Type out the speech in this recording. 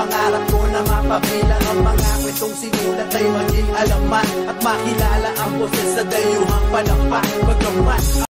Pangarap ko na mapabilang ang mga kwentong sinulat ay maging alaman At makilala ang boses sa dayuhang palakpak. Pagkaman